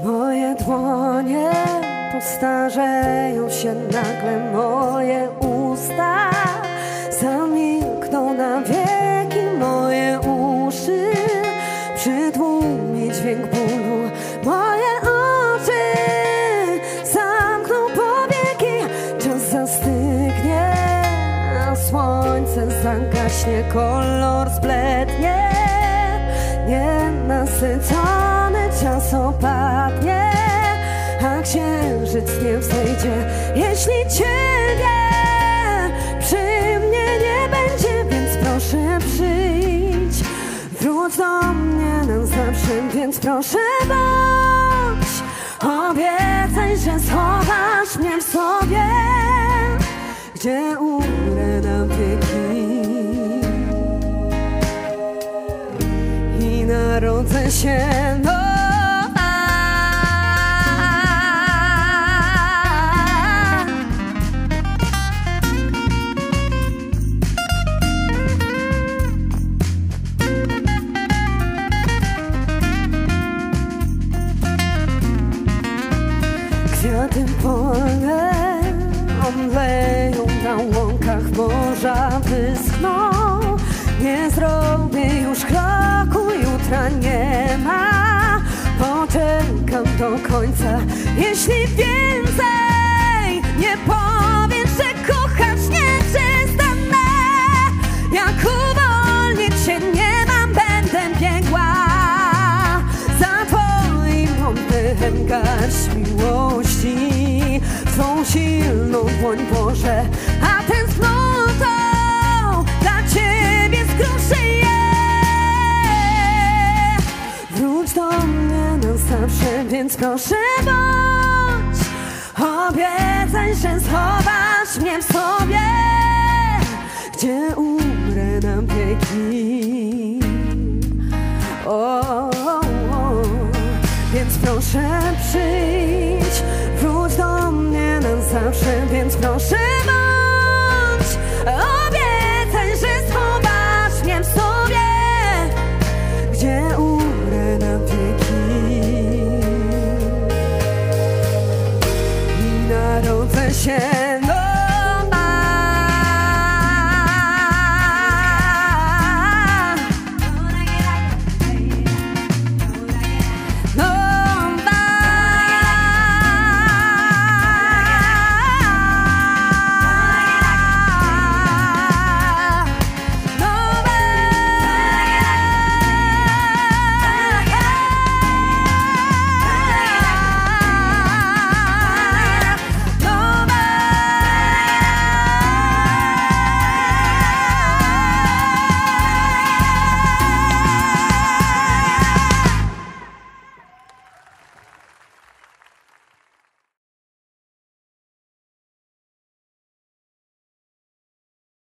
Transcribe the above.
dłonie postarzeją się nagle moje usta Zamilkną na wieki moje uszy Przytłumi dźwięk bólu. Moje oczy Zamkną powieki, czas zastygnie A słońce zagaśnie, kolor zblednie Nienasycony księżyc nie wzejdzie. Jeśli ciebie przy mnie nie będzie Więc proszę przyjdź. Wróć do mnie na zawsze Więc proszę bądź. Obiecaj, że schowasz mnie w sobie. Gdzie umrę na wieki i narodzę się omleją na łąkach morza wyschną. Nie zrobię już kroku, jutra nie ma. Poczekam do końca, jeśli więcej Nie powiesz, że kochasz, nie przestanę. Jak uwolnić się nie mam, będę biegła Za twoim oddechem garść miłości Twą silną dłoń Boże A tęsknotą dla Ciebie skruszę je. Wróć do mnie na zawsze, więc proszę bądź. Obiecaj, że schowasz mnie w sobie Gdzie umrę na wieki. O, o, o, Więc proszę zawsze, więc proszę bądź. Obiecaj, że schowasz mnie w sobie. Gdzie umrę na wieki? I narodzę się.